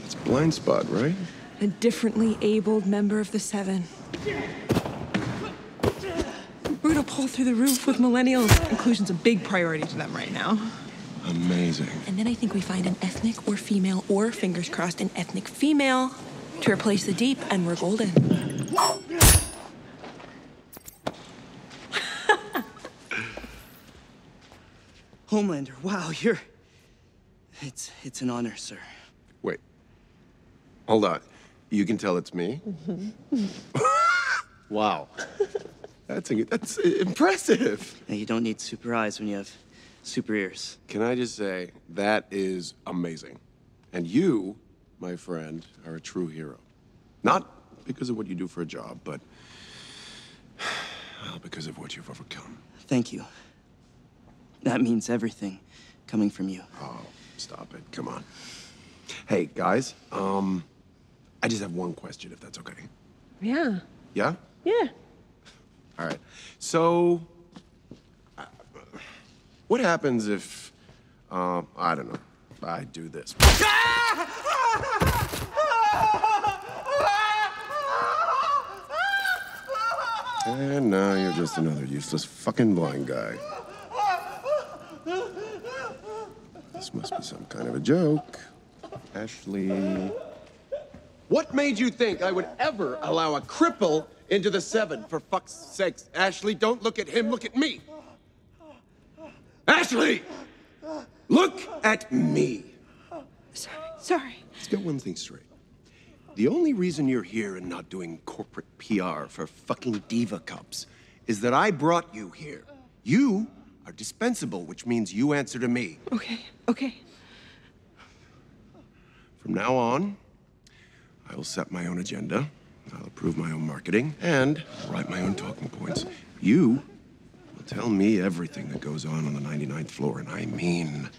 That's Blindspot, right? A differently abled member of the Seven. We're gonna pull through the roof with millennials. Inclusion's a big priority to them right now. Amazing. And then I think we find an ethnic or female, or fingers crossed, an ethnic female to replace the deep, and we're golden. Homelander, wow, you're it's it's an honor, sir. Wait. Hold on. You can tell it's me? Mm-hmm. wow. That's, that's impressive. Now, you don't need super eyes when you have super ears. Can I just say, that is amazing. And you, my friend, are a true hero. Not because of what you do for a job, but well, because of what you've overcome. Thank you. That means everything coming from you. Oh, stop it. Come on. Hey, guys, um, I just have one question, if that's okay. Yeah. Yeah? Yeah. All right. So, uh, what happens if, uh, I don't know, I do this? And now you're just another useless fucking blind guy. This must be some kind of a joke. Ashley. What made you think I would ever allow a cripple into the seven? For fuck's sakes, Ashley, don't look at him, look at me. Ashley! Look at me. Sorry. Sorry. Let's get one thing straight. The only reason you're here and not doing corporate PR for fucking Diva Cups is that I brought you here. You are dispensable, which means you answer to me. Okay. Okay. From now on, I will set my own agenda, I'll approve my own marketing, and write my own talking points. You will tell me everything that goes on on the 99th floor, and I mean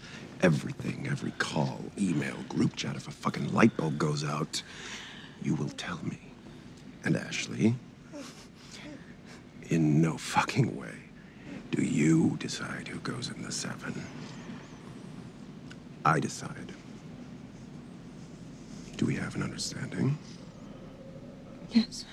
everything. Every call, email, group chat. If a fucking light bulb goes out, you will tell me. And Ashley, in no fucking way do you decide who goes in the seven. I decide. Do we have an understanding? Yes.